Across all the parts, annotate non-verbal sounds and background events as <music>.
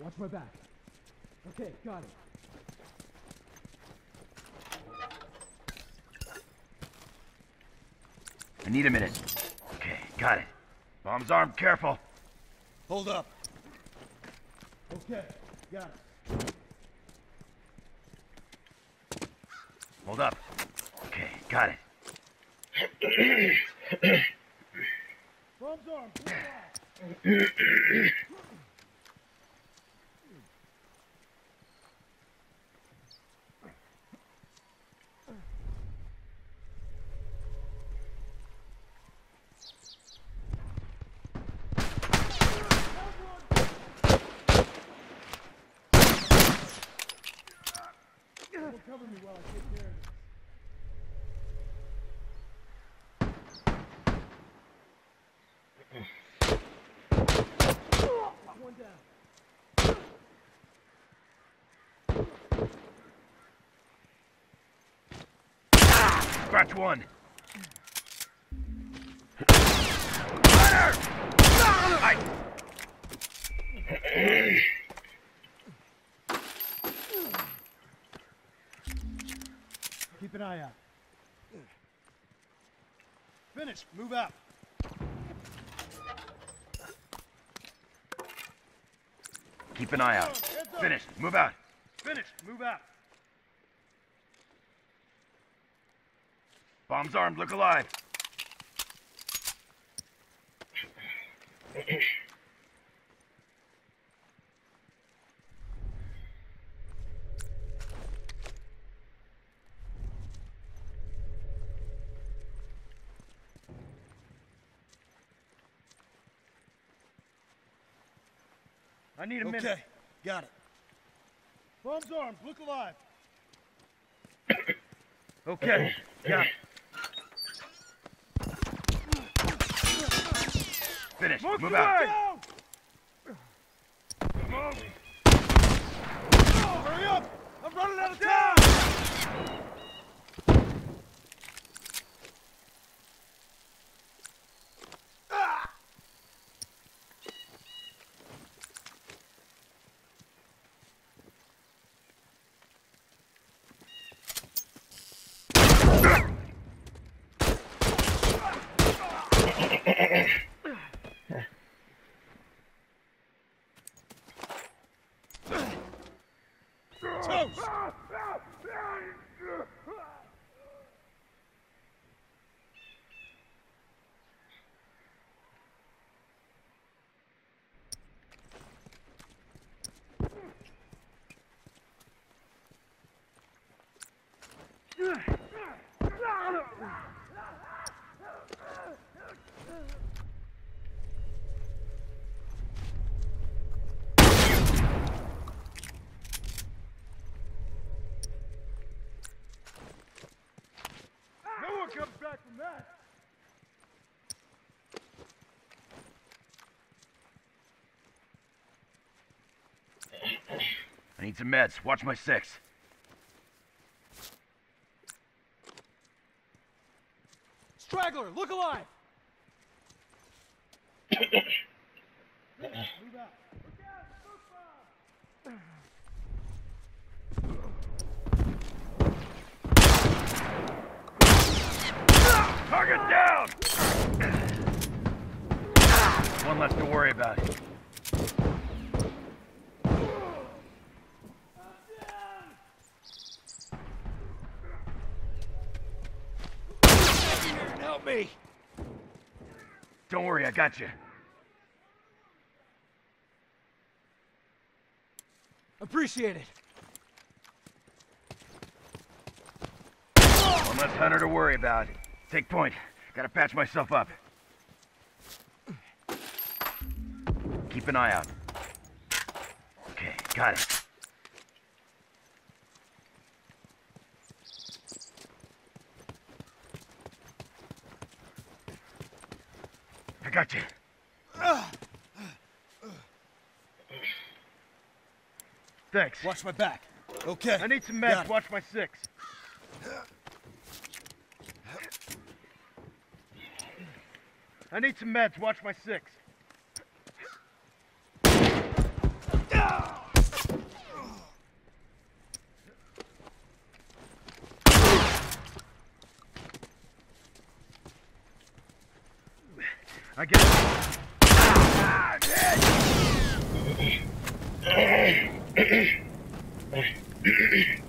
Watch my back. Okay, got it. I need a minute. Okay, got it. Bomb's armed, careful. Hold up. Okay, got it. Hold up. Okay, got it. Bombs armed. <clears throat> pull back. Don't cover me while I take care of this. One down. Scratch one. I... Keep an eye out. Finish. Move out. Keep an eye out. Finished. Move out. Finished. Move out. Bomb's armed. Look alive. I need a minute. Okay, got it. Bombs armed. Look alive. <coughs> Okay. Got it. Finished. Move out. Hurry up! I'm running out of time! Toast! No one comes back from that! I need some meds. Watch my six. Straggler, look alive! Target down! One less to worry about. Help me! Don't worry, I got you. Appreciate it. One less hunter to worry about. Take point. Gotta patch myself up. Keep an eye out. Okay, got it. I got you. Thanks. Watch my back. Okay. I need some meds. Watch my six. I need some meds. Watch my six. I get it. Ah, <coughs> ah, <coughs>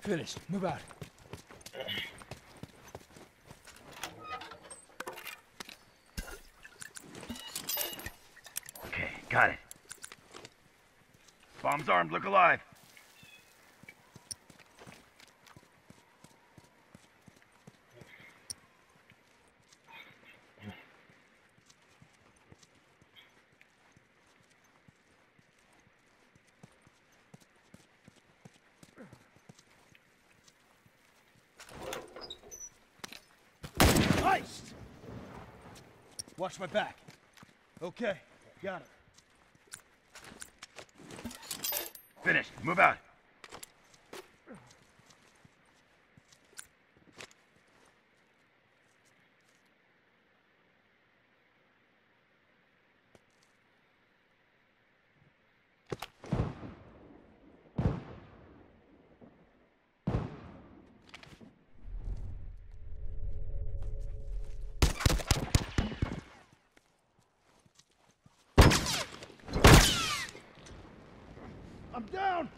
Finished. Move out. Okay, got it. Bomb's armed, look alive. Iced! Watch my back. Okay, got it. Finished, move out. I'm down!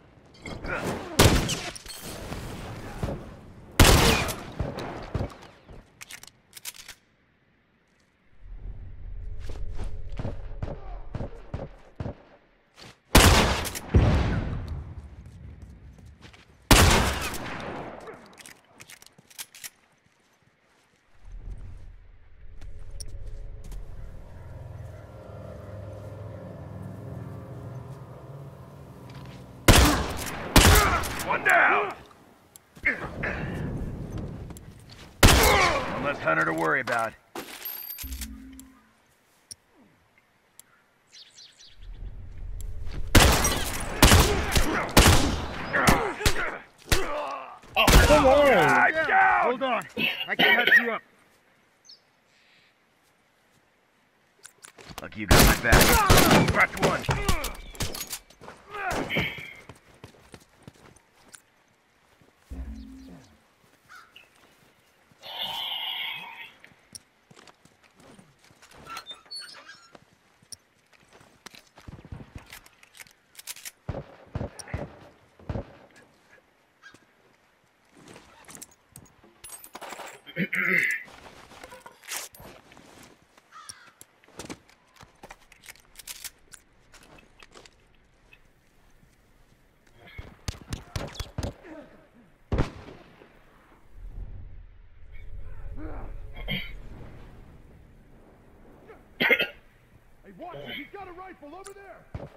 One down! Less hunter to worry about. Oh, come on! Ah, down! Hold on. I can help you up. Lucky you got my back. Cracked one. Hey, watch it. Rifle over there.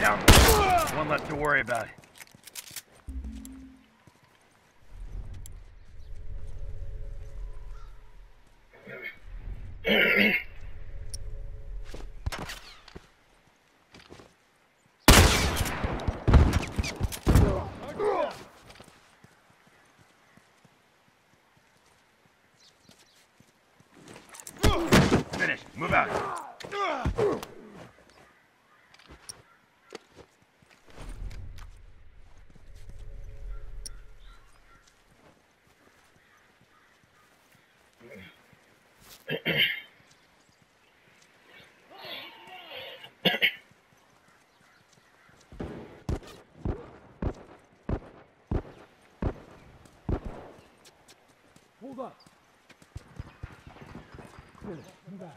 Down. One less to worry about. Finished. Move out. Move up. Move up.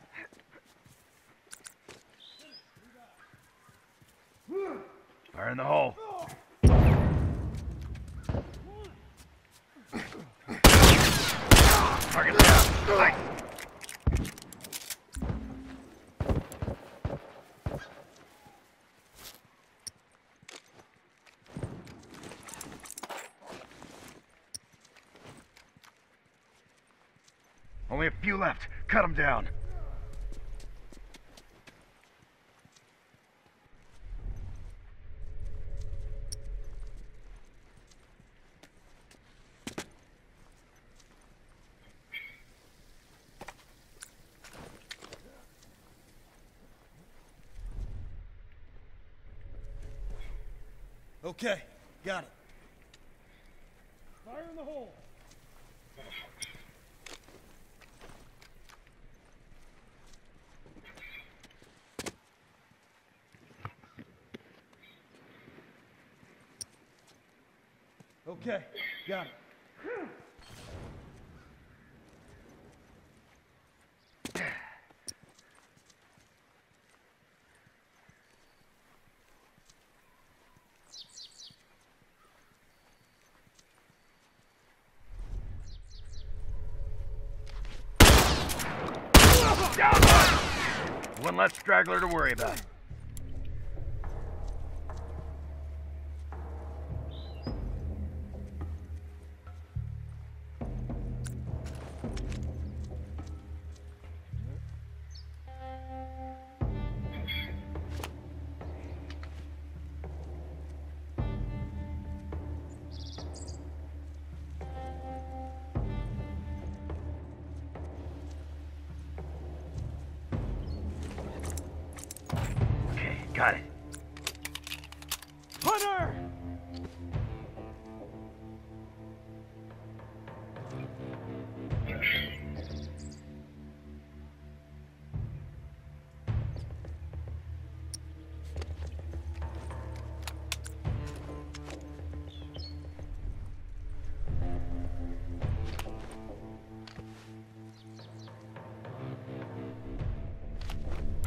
Fire in the hole. Only a few left. Cut them down. Okay, got it. Fire in the hole. Okay, got it. One! Less straggler to worry about.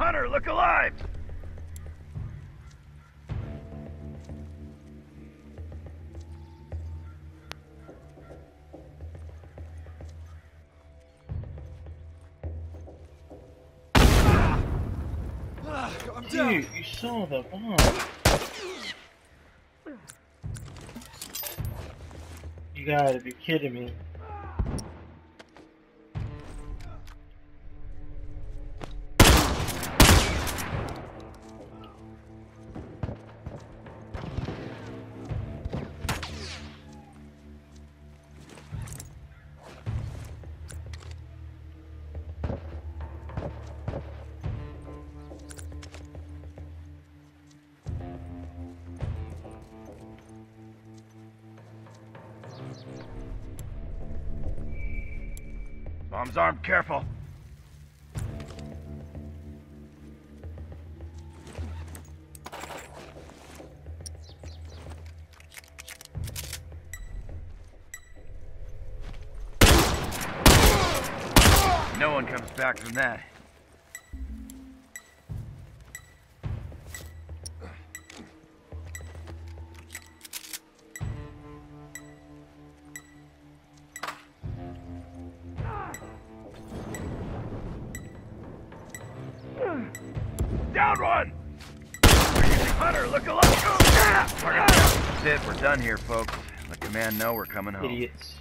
Hunter, look alive! Dude, you saw the bomb. You gotta be kidding me. Bomb's armed, careful. No one comes back from that. Down one! We're using Hunter, look alive! That's it, we're done here, folks. Let command know we're coming home. Idiots.